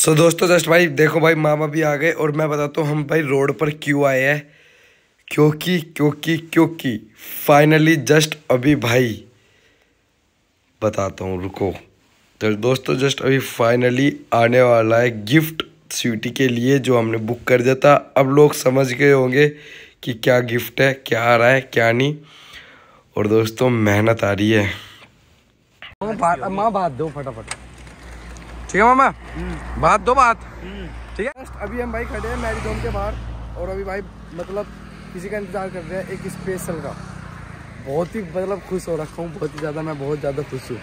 सो so, दोस्तों just भाई देखो भाई मामा भी आ गए और मैं बताता हूँ हम भाई रोड पर क्यों आए हैं। क्योंकि क्योंकि क्योंकि फाइनली जस्ट अभी भाई बताता हूँ रुको। तो दोस्तों जस्ट अभी फाइनली आने वाला है गिफ्ट स्वीटी के लिए जो हमने बुक कर दिया था। अब लोग समझ गए होंगे कि क्या गिफ्ट है क्या आ रहा है क्या नहीं। और दोस्तों मेहनत आ रही है। माँ बात दो फटाफट। ठीक है मामा? बात दो बात। ठीक है? अभी हम भाई खड़े हैं मैरिज होम के बाहर और अभी भाई मतलब किसी का इंतज़ार कर रहे हैं एक स्पेशल का। बहुत ही मतलब खुश हो रखा हूँ बहुत ही ज़्यादा मैं बहुत ज़्यादा खुश हूँ।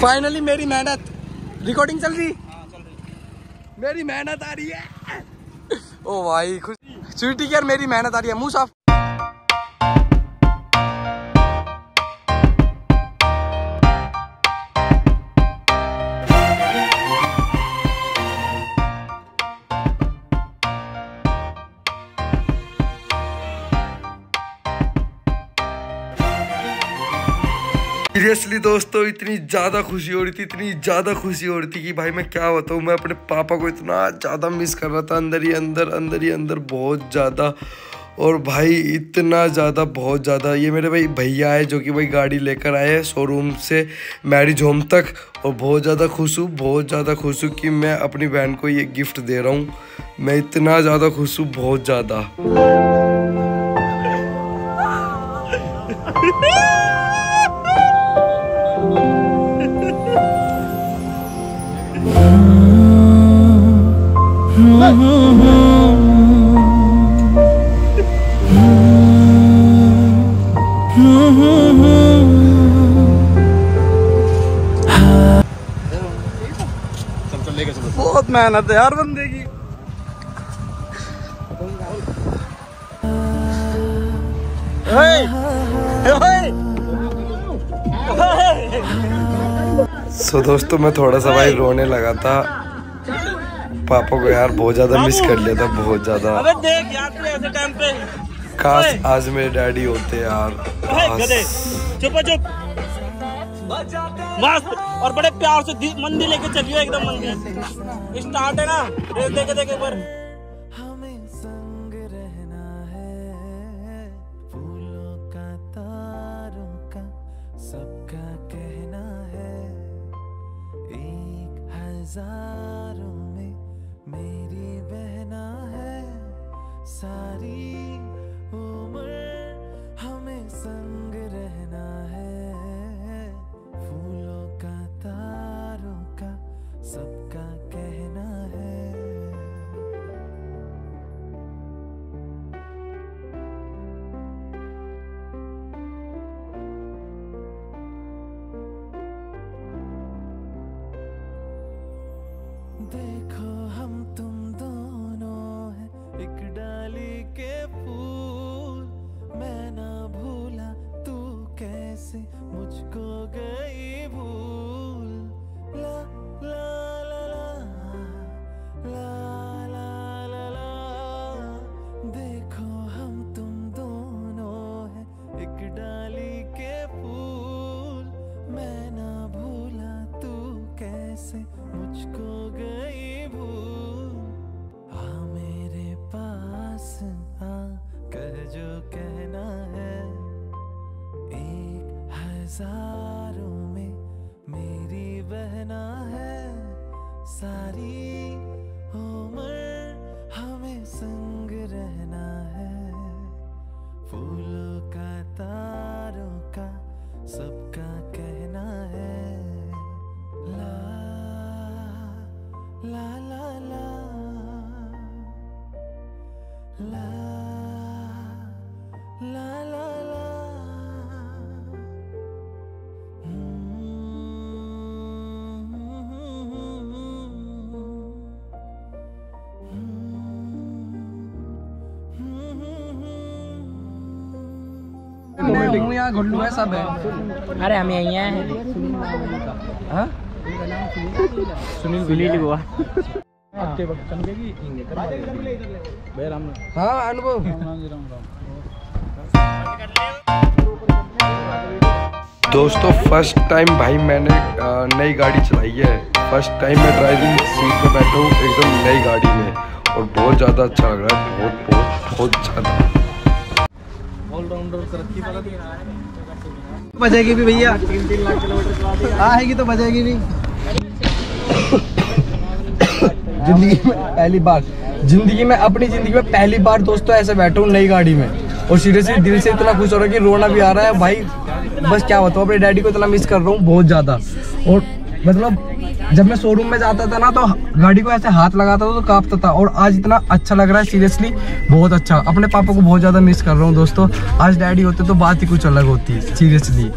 फाइनली मेरी मेहनत। रिकॉर्डिंग चल रही? मेरी मेहनत आ रही है। ओ भाई खुश। स्वीटी केयर मेरी मेहनत आ रही है। मुँह साफ़ सीरियसली दोस्तों, इतनी ज़्यादा खुशी हो रही थी, इतनी ज़्यादा खुशी हो रही थी कि भाई मैं क्या बताऊँ, मैं अपने पापा को इतना ज़्यादा मिस कर रहा था, अंदर ही अंदर अंदर ही अंदर बहुत ज़्यादा। और भाई, इतना ज़्यादा, बहुत ज़्यादा। ये मेरे भाई भैया है जो कि भाई गाड़ी लेकर आए हैं शोरूम से मैरिज होम तक। और बहुत ज़्यादा खुश हूँ, बहुत ज़्यादा खुश हूँ कि मैं अपनी बहन को ये गिफ्ट दे रहा हूँ। मैं इतना ज़्यादा खुश हूँ, बहुत ज़्यादा। बहुत मेहनत है यार बंदे की। सो so, दोस्तों मैं थोड़ा सा भाई रोने लगा था। पापा को यार बहुत ज़्यादा मिस कर लिया था बहुत ज़्यादा। अबे देख यार तू ऐसे टाइम पे। काश आज मेरे डैडी होते यार। चुप चुप। मस्त। और बड़े प्यार से मंदिर लेके चलिए एकदम मंदिर। स्टार्ट है ना। देखे देखे देख हूँ यहाँ घुल्लू है सब है। अरे हम यही हैं। हाँ? सुनील सुनील हुआ हाँ अनुभव। दोस्तों फ़र्स्ट टाइम भाई मैंने नई गाड़ी चलाई है। फ़र्स्ट टाइम मैं ड्राइविंग सीट पे बैठा हूँ एकदम नई गाड़ी में। और बहुत ज़्यादा अच्छा लग रहा है बहुत बहुत बहुत ज़्यादा। बजेगी भी भैया। आएगी तो बजेगी भी। ज़िंदगी में पहली बार ज़िंदगी में अपनी ज़िंदगी में पहली बार दोस्तों ऐसे बैठा नई गाड़ी में। और सीरियसली दिल से इतना खुश हो रहा है कि रोना भी आ रहा है। भाई बस क्या बताऊँ अपने डैडी को इतना मिस कर रहा हूँ बहुत ज़्यादा। और मतलब जब मैं शोरूम में जाता था ना तो गाड़ी को ऐसे हाथ लगाता था तो कांपता था। और आज इतना अच्छा लग रहा है सीरियसली बहुत अच्छा। अपने पापा को बहुत ज़्यादा मिस कर रहा हूँ, दोस्तों। आज डैडी होते तो बात ही कुछ अलग होती सीरियसली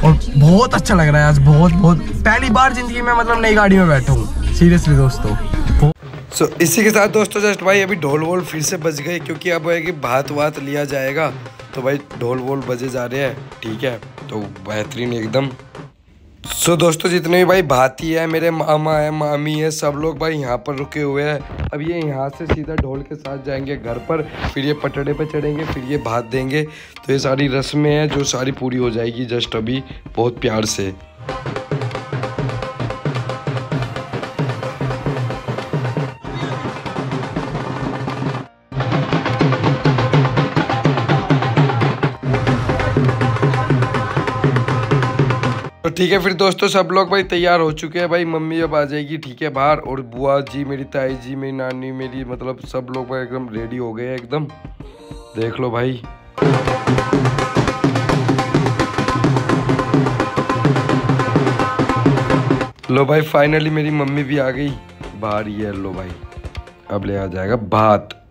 और बहुत अच्छा लग रहा है आज, बहुत बहुत। पहली बार ज़िंदगी में मतलब नई गाड़ी में बैठा हूँ सीरियसली दोस्तों। सो इसी के साथ दोस्तों जस्ट भाई, अभी ढोल वोल फिर से बज गए, क्योंकि अब है कि भात वात लिया जाएगा। तो भाई, ढोल वोल बजे जा रहे हैं, ठीक है? तो बेहतरीन एकदम। सो so, दोस्तों जितने भी भाई भाती है मेरे मामा है मामी है सब लोग भाई यहाँ पर रुके हुए हैं। अब ये यहाँ से सीधा ढोल के साथ जाएँगे घर पर फिर ये पटड़े पर चढ़ेंगे फिर ये भात देंगे। तो ये सारी रस्में हैं जो सारी पूरी हो जाएगी जस्ट अभी बहुत प्यार से। ठीक है, फिर दोस्तों सब लोग भाई तैयार हो चुके हैं। भाई मम्मी अब आ जाएगी, ठीक है, बाहर। और बुआ जी, मेरी ताई जी, मेरी नानी, मेरी मतलब सब लोग भाई एकदम रेडी हो गए एकदम। देख लो भाई। लो भाई फाइनली मेरी मम्मी भी आ गई। बाहर ये लो भाई। अब ले आ जाएगा भात।